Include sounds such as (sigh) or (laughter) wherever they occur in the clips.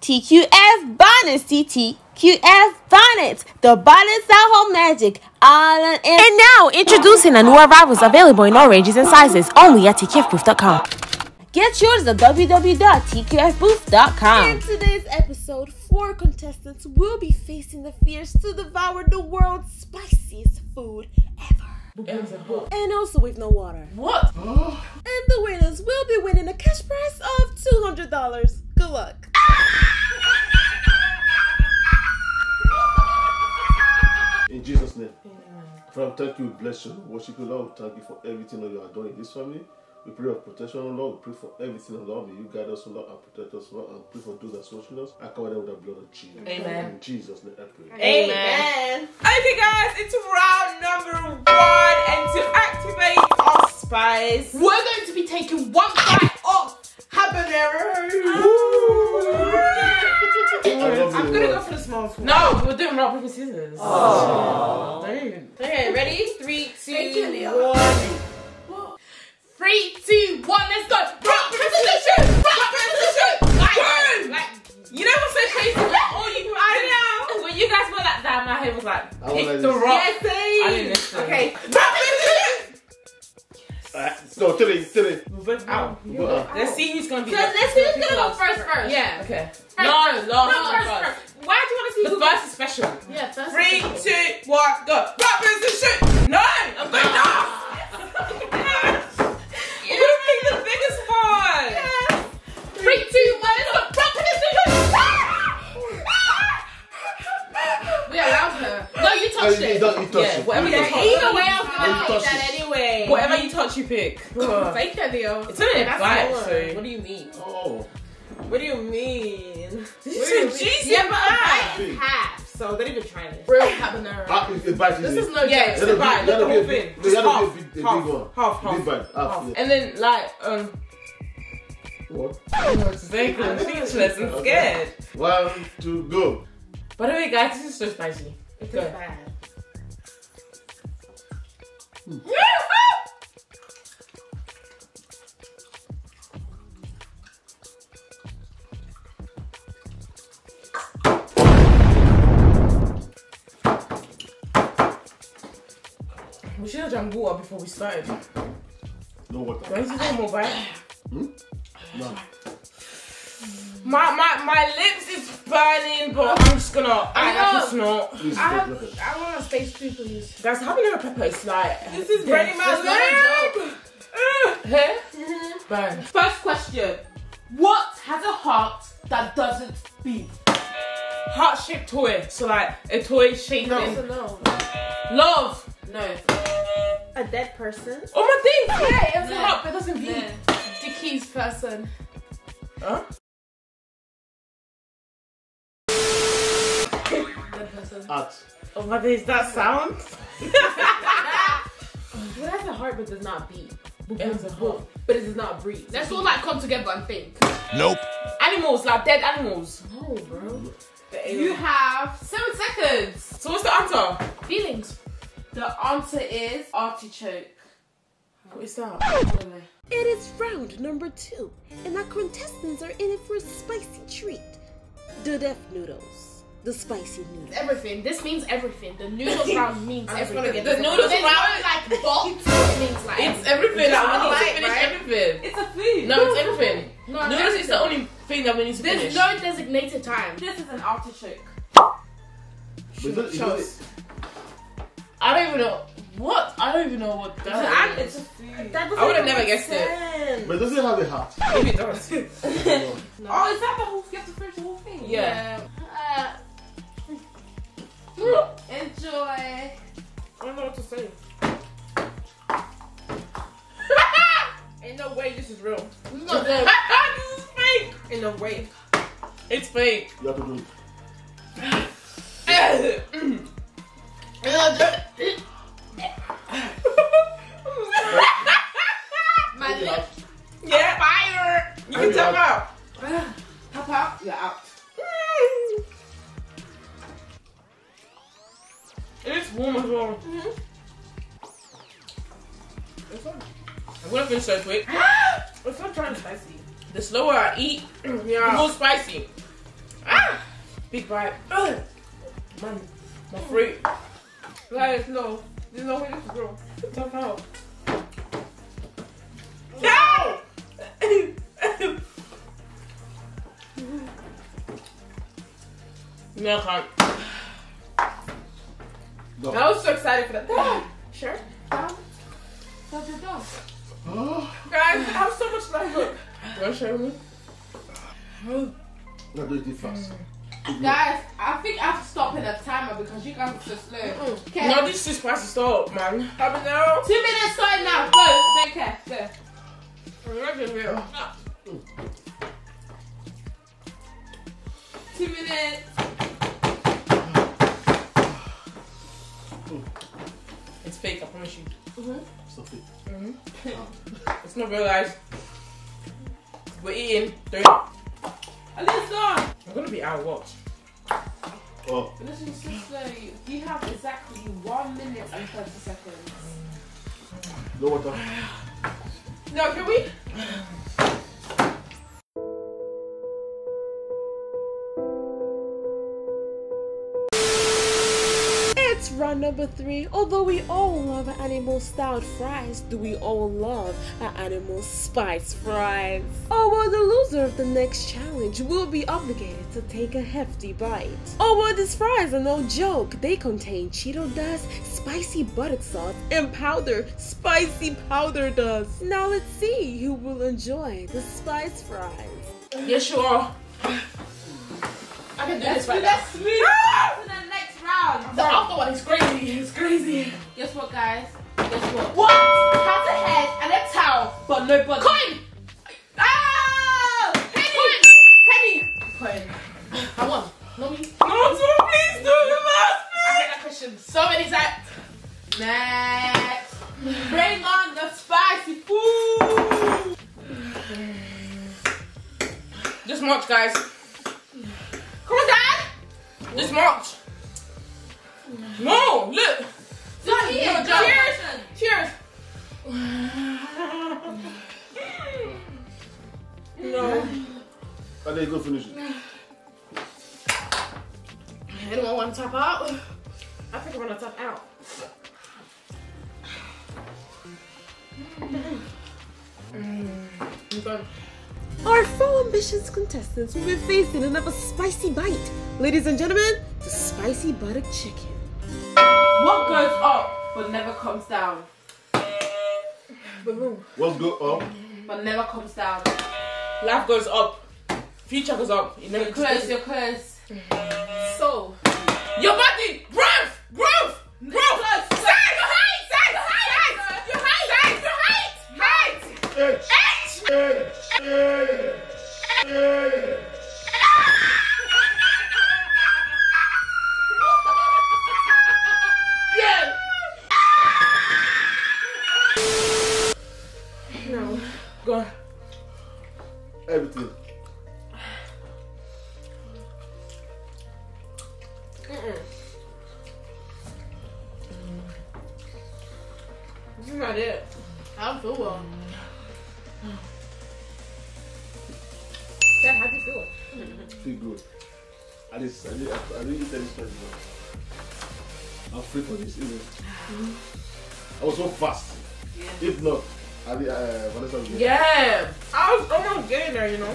TQF Bonnets, TTQF Bonnets, the Bonnets that hold magic. All on And now, introducing a new arrivals available in all ranges and sizes, only at tqfbooth.com. Get yours at www.tqfbooth.com. In today's episode, four contestants will be facing the fears to devour the world's spiciest food ever. And also with no water. What? And the winners will be winning a cash prize of $200. Good luck. In Jesus' name. Father, thank you, bless you, worship you, Lord. Thank you for everything that you are doing in this family. We pray for protection, Lord. We pray for everything, Lord. May you guide us, Lord, and protect us, Lord, and pray for those that watching us. I cover them with the blood of Jesus. Amen. In Jesus' name, I pray. Amen. Okay, guys, it's round number one, and to activate our spice, We're going to be taking one bite of habanero. Ah. Gonna go for the small one. No, we're doing rock paper scissors. Oh. Okay, ready? Three, two, one. Three, two, one, let's go. Rock, paper, scissors. Rock, paper, scissors. Boom! Like, you know what's so crazy? Like, all you I know. When you guys were like that, my head was like, I pick was the like rock. this. I didn't listen. Okay. Rock, paper, scissors! No, three, three. We're both out. Let's see who's gonna be So the- let's see who's gonna go first first. Yeah. Okay. First, no, first. last No, one first, first. first. Why do you want to see The who first is special. Yeah, first. Three, two, one, go. Rock, paper, scissors! No! I'm going off! You gotta pick the biggest one! Three, two, one, let's go. Rock, paper, scissors. We allowed her. No, you No, you, it. you don't, you touch Yeah, it. whatever You you touch touch. it. Either way, I was gonna touch take that it. anyway. Whatever you touch, you pick. Fake it, Leo. It's only a That's bite, so. What do you mean? Oh, What do you mean? (laughs) This is Yeah, but a bite. bite is half. So don't even try this. Real habanero. ah, if the bite is This it. is no Yeah, joke. it's Let a it bite. let The whole thing. Just it half, big- a big half, half, big half, bite, half, half. And then, like, um, What? it's very good. I'm speechless and scared. One, two, go. By the way, guys, this is so spicy. It's Go. bad. We should have drank water before we started. No water. Do I need to take more bite? No. My, my, my lips is burning, but I'm just gonna act like know. it's not. Please, I have. I want a space too, please. Guys, habanero pepper is like. This is burning my It's not a lip. joke. Hair? Burn. First question. What has a heart that doesn't beat? Heart shaped toy. So, like, a toy shaped No. in No. love. No. A dead person? Oh, my thing. Yeah, it has a No. heart, but it doesn't beat. No. Dickie's person. Huh? Dead person. Art. Oh, my days, that sound? (laughs) Oh, what has a heart but does not beat? It has a heart. But it does not breathe. Let's all like come together and think. Nope. Animals, like dead animals. No, bro. You have seven seconds. So, what's the answer? Feelings. The answer is artichoke. What is that? I don't know. It is round number two, and our contestants are in it for a spicy treat. The death noodles. The spicy noodles. Everything. This means everything. The noodles (laughs) round means I'm everything. get The noodles There's round. no like box. Means like It's everything. Like, we need to finish right? everything. It's a food. No, it's everything. No, Noodles is the only thing that we need to There's finish. no designated time. This is an artichoke. But I don't even know. What? I don't even know what that It's is. a food. That I would have never guessed it. it. But does it have a heart? Maybe it does. (laughs) Oh, is that the whole? You have to finish the whole thing. Yeah. Uh, enjoy. I don't know what to say. (laughs) Ain't no way this is real. This is not good. (laughs) this is fake. In a way. It's fake. You have to do it. No, I can't. No. I was so excited for that. Dad, (gasps) sure. Dad, How's it done? Oh, Guys, I have so much left. Look. You want to show me? now do it fast. Hmm. Guys, I think I have to stop in the timer because you guys are so slow. Oh. Okay. No, this is supposed to stop, man. Habanero. Two minutes starting now. Go. Don't care. Go. Imagine real. Hmm. Two minutes. Fake, I promise you. Mm-hmm. Stop it. Mm-hmm. (laughs) It's not real, guys. We're eating. Three. Alyssa. I'm gonna be out of watch. Oh, Listen so slow. You have exactly one minute and 30 seconds. no water. No, can we? Number three. Although we all love our animal styled fries, do we all love our animal spice fries? Oh well, the loser of the next challenge will be obligated to take a hefty bite. Oh well, these fries are no joke. They contain Cheeto dust, spicy butter sauce, and powder, spicy powder dust. Now let's see who will enjoy the spice fries. Yeah, sure. I can do this right now. Let's move on ah! What? Has a head and a towel, but no body. Coin! Anyone want to tap out? I think I'm gonna tap out. Mm, I'm. Our four ambitious contestants will be facing another spicy bite. Ladies and gentlemen, the spicy butter chicken. What goes up but never comes down? What's go up? But never comes down. Life goes up. Future goes up. You never You're close. You're close. Your body, you know.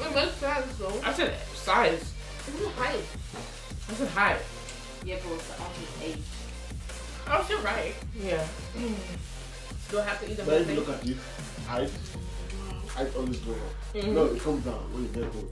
It makes sense though. I said size. It's height. I said height. Yeah, but it's the age. Oh, you're right. Yeah. Do I have to eat the But whole if you thing? look at it, height, height always go up. Mhm. No, it comes down when you get home.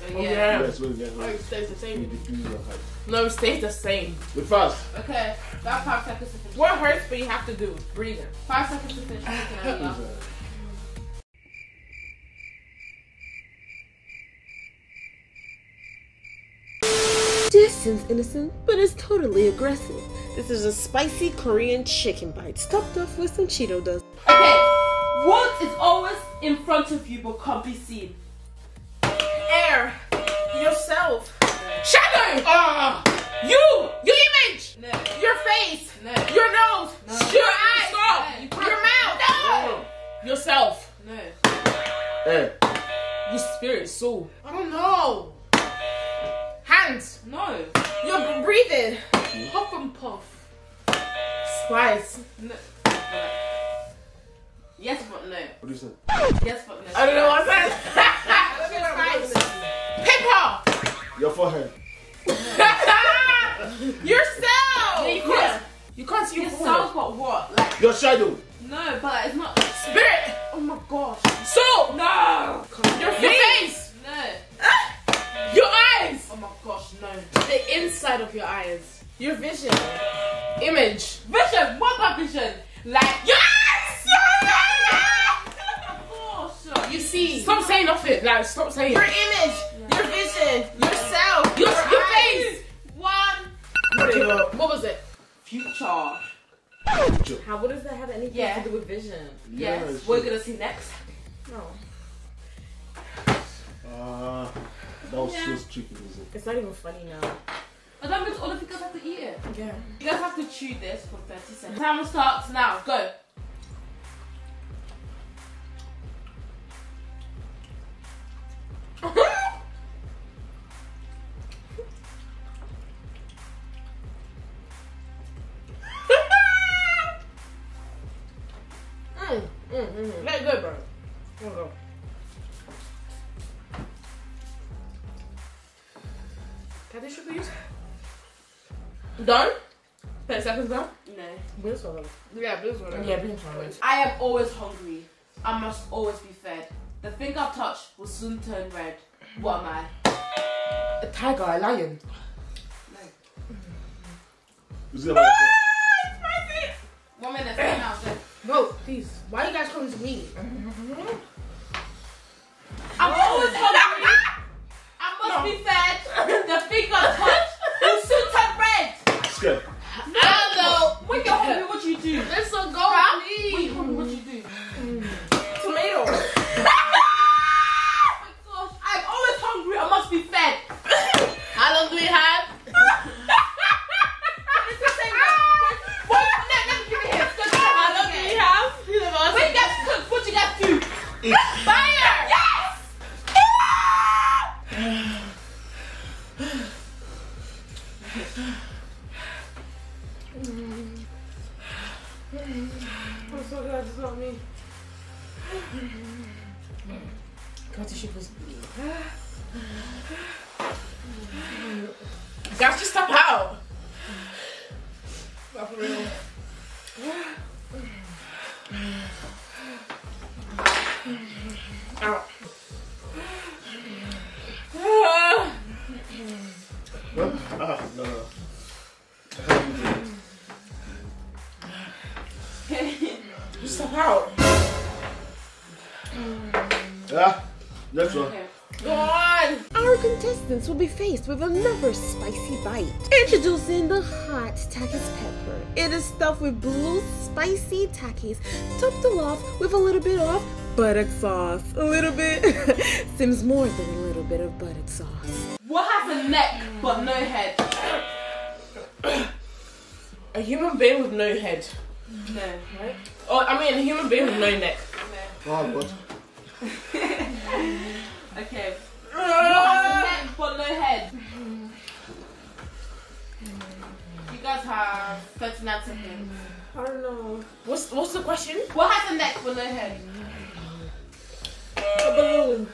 So, Oh, yeah. yeah. Yes, when you get Oh, home. it stays the You same. decrease your height. No, it stays the same. Be fast. Okay, about five seconds to finish. What hurts, but you have to do breathing. Five seconds to finish. This seems innocent, but it's totally aggressive. This is a spicy Korean chicken bite, topped off with some Cheeto dust. Okay, what is always in front of you but can't be seen? Air. Yourself. Shadow. Ah. You. Your image. No. Your face. No. Your nose. No. Your eyes. Stop. No. You Your mouth. No. Yourself. No. Hey, Your spirit, soul. I don't know. Hand. breathing. Puff and puff. Spice. No. Yes, but no. What do you say? Yes, but no. I don't know what I said. (laughs) Paper. Your forehead. (laughs) Yourself. you can't. You can't see your It forehead. but what? Like Your shadow. no, but it's not. Spirit. Oh my gosh. Soul. No. Your face. No. Ah. Your eyes. Oh my gosh, no. The inside of your eyes. Your vision. Image. Vision. What about vision? Like Yes! gosh. You see. Stop saying nothing. Like, stop saying. Your image. Your vision. Yourself. Your, your face. One. What was it? Future. How? What does that have anything Yeah. to do with vision? Yes. it's We're true. gonna see next. No, Ah, that was so tricky, isn't it? it's not even funny now. But that means all of you guys have to eat it. Yeah. You guys have to chew this for 30 seconds. Timer starts now. Go. (laughs) Mm, mm, mm. Let it go, bro. Let it go. Can I tissue, please? Done? 10 seconds done? No. This one. Yeah, this one. Yeah, this one. I am always hungry. I must always be fed. The thing I've touched will soon turn red. What am I? A tiger, a lion. Is it about ah, One minute. Say now. Go. Bro, please. Why are you guys coming to me? I'm always hungry. I must be fed. (laughs) The thing I've touched will soon turn red. scared? Hello. When you're hungry, what you do? Let's go, When you're please. hungry, what you do? Not for real. Out. Ah. Huh? Ah, no, no. Just stop out. Yeah. Next one. Okay. Go on. Our contestants will be faced with another spicy bite. Introducing the hot Takis pepper. It is stuffed with blue spicy Takis, topped off with a little bit of buttock sauce. A little bit (laughs) seems more than a little bit of buttock sauce. What has a neck but no head? A human being with no head. No. Right? Oh, I mean, a human being with no neck. Ah, what? (laughs) Okay. (laughs) What has a neck but no head? You guys have 39 seconds. I don't know. What's what's the question? What has a neck but no head? A balloon.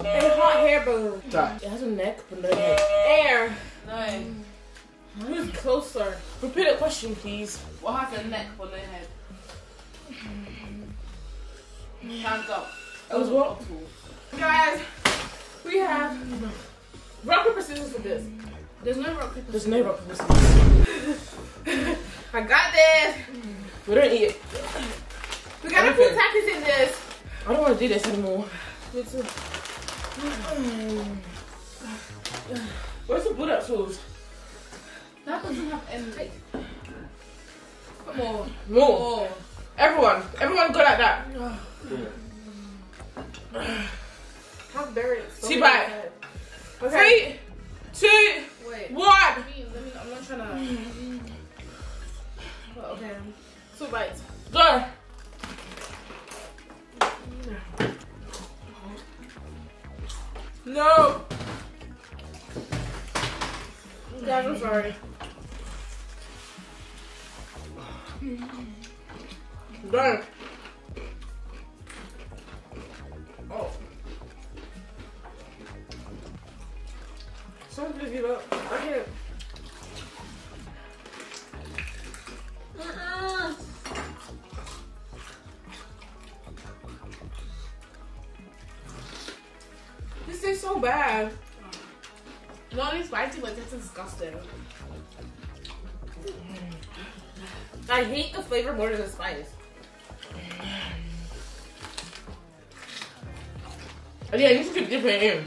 A hot hair balloon. Tie. It has a neck but no head. Air. No. Who's closer? Repeat the question, please. What has a neck but no head? Hands up. It was what? Guys, we have rock paper scissors for this. There's no rock paper. There's no rock paper scissors. (laughs) I got this. We don't eat it. We gotta put Okay. tacos in this. I don't want to do this anymore. Where's the bullet tools? That doesn't have any. Come on. More. Everyone. Everyone go like that. How buried? So See, bye. heads. Three, two, Wait. one. Let me, let me, I'm not trying to. Well, okay. Two bites. Go. No. Guys, I'm sorry. Done. Oh. Someone's gonna give up. Flavor more than the spice. Oh, yeah, you should keep dipping it in.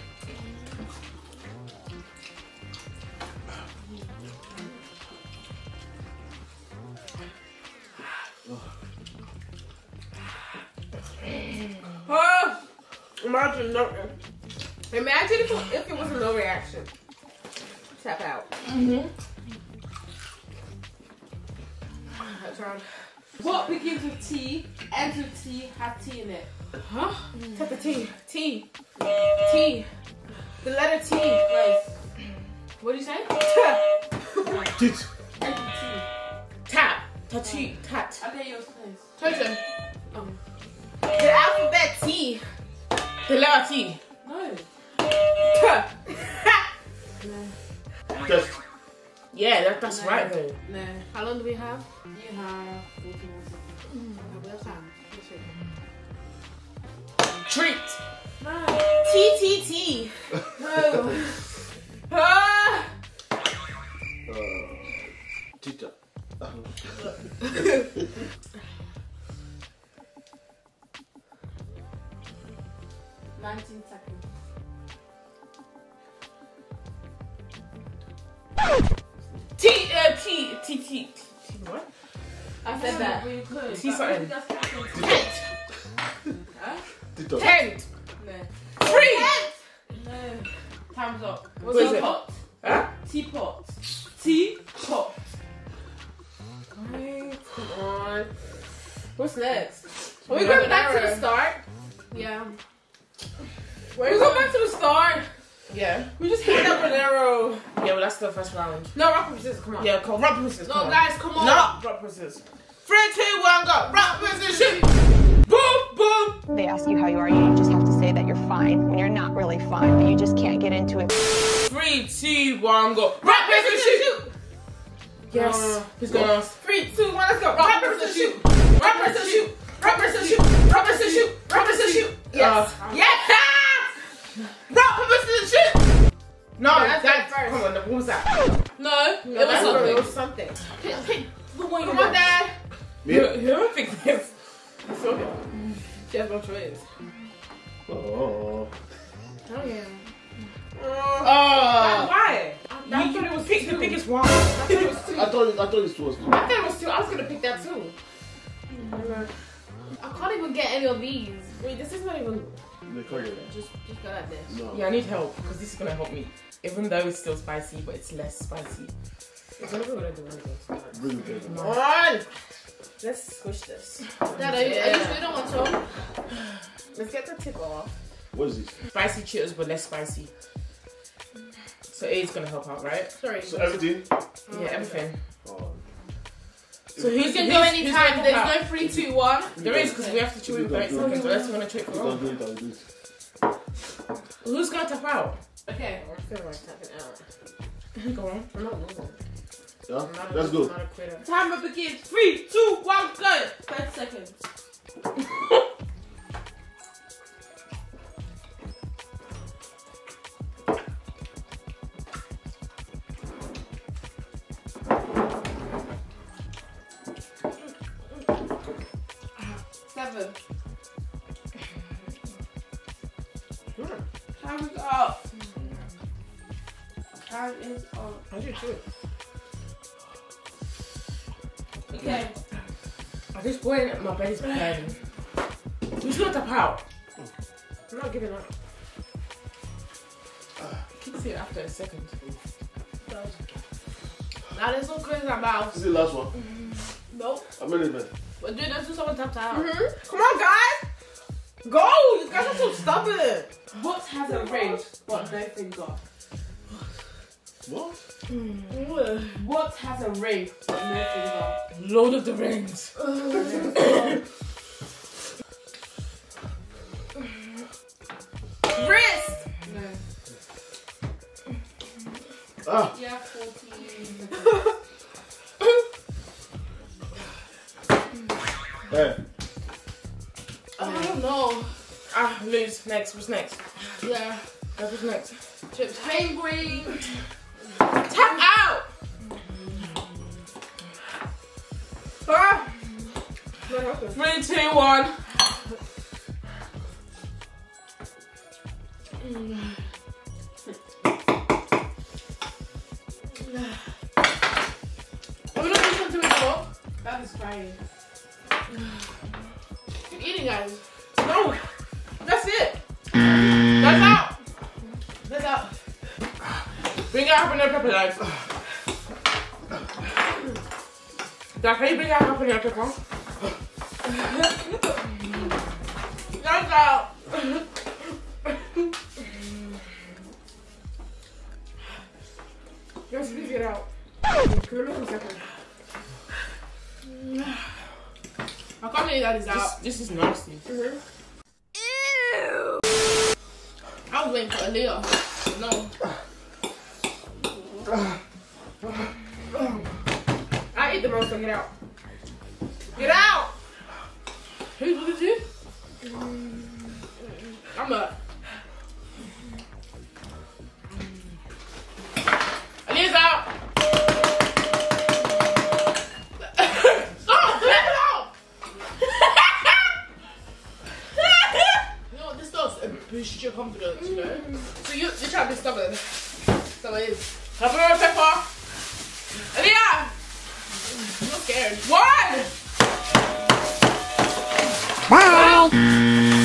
Oh, imagine no. Imagine if, if it was a no reaction. Tap out. Mm-hmm. That's right. What begins with T, ends with T, have T in it? Huh? Tap the T. T. T. The letter T. Nice. What do you say? Teeth. Tap. Tachi. Tat. Okay, yours please. Listen. Um, the alphabet T. The letter T. No. (laughs) Test. yeah, that, that's No. right though. No. How long do we have? You have 41 seconds. Okay, we have time. Let's see. Treat. No. T T T. No. Ah. (laughs) Uh, teacher. Nineteen seconds. T uh, T T T T what? I said that. We could. But something. we just have to- Tent. Huh? Tent. No. Free. No. Time's up. What is it? Teapot. Huh? Teapot. Teapot. Guys, Come on. What's next? Are we going back to the start? Yeah. We're we go back to the start. Yeah. We just hit up an arrow. Yeah, well that's the first round. No, rock paper scissors. Come on. Yeah, come rock paper scissors. No, on. guys, come on. No, rock paper scissors. Three, two, one, go. Rock paper scissors. shoot. Boom, boom. They ask you how you are, you just have to say that you're fine when you're not really fine, but you just can't get into it. Three, two, one, go. Rock paper scissors. shoot. Yes. Uh, Who's going on? Three, two, one, let's go. Rock paper scissors. shoot. Rock paper scissors. shoot. Rock paper scissors. shoot. Rock paper scissors. shoot. Rock paper scissors. shoot. Yes. Yes. Rock paper scissors. shoot. No, Yeah, that's that's first. come on. What was that? No. No, it was something. It was something. Pick, pick the one you Come on, want. Dad. Me? You, you don't think this. It's okay. She has no choice. Oh. Oh yeah. Ah. why? You thought it was pick the biggest one. (laughs) I thought it was two. I thought it, I thought it was. I thought it was two. I was gonna pick that too. I can't even get any of these. Wait, this is not even. They can't. Just, just go like this. No. Yeah, I need help because this is gonna help me. Even though it's still spicy, but it's less spicy. It's never gonna do anything. Bring it Come on. Let's squish this. Dad, are you, are you sure you don't want some? Let's get the tip off. What is this? Spicy Cheetos, but less spicy. So A is gonna help out, right? Sorry. So everything. Yeah, oh, everything. Oh. So You who's can who's- go anytime. gonna There's help out? no three, two, one. There is because we have to chew in 30 seconds. So let's wanna chew for You long. can do it. I'll do it. Who's gonna tap out? Okay. I feel like tapping out. Go on. I'm not losing. Yeah. I'm not Let's I'm go. not a quitter. Timer begins. Three, two, one, go. 30 seconds. Seven. Time is up. Time is up. I should chew Okay. At this point, my belly's burning. Who's gonna tap out? I'm not giving up. Keep it after a second. Now there's no close in our mouth. This is the last one. Mm-hmm. Nope. How many men? But dude, that's someone tapped out. Mm-hmm. Come on, guys! Go! You guys are so stubborn. What has a ring but no finger? What? What has a ring? but no finger? Lord of the Rings. Wrist. Ah! Yeah, 14. Hey! I don't know. Ah, lose. Next. What's next? Yeah. Guess What's next? Chips. Penguin. Tap Three, two, one. That's out. Just leave it out. Can look a second? I can't believe that is out. This is nasty. Boost your confidence, you know? Mm. So you, you're trying to be stubborn. So it is. Pepper, pepper! Aaliyah! I'm not scared. One! Wow!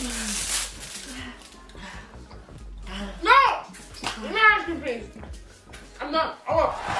No! I'm not asking, please. I'm not. Want.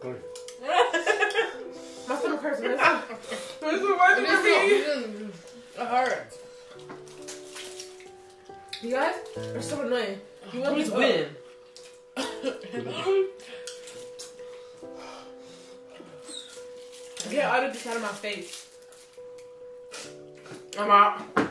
Crying. Okay. My stomach hurts. This is working for me. It hurts. You guys are so annoying. You want me to win? Get out of this out of my face. I'm out.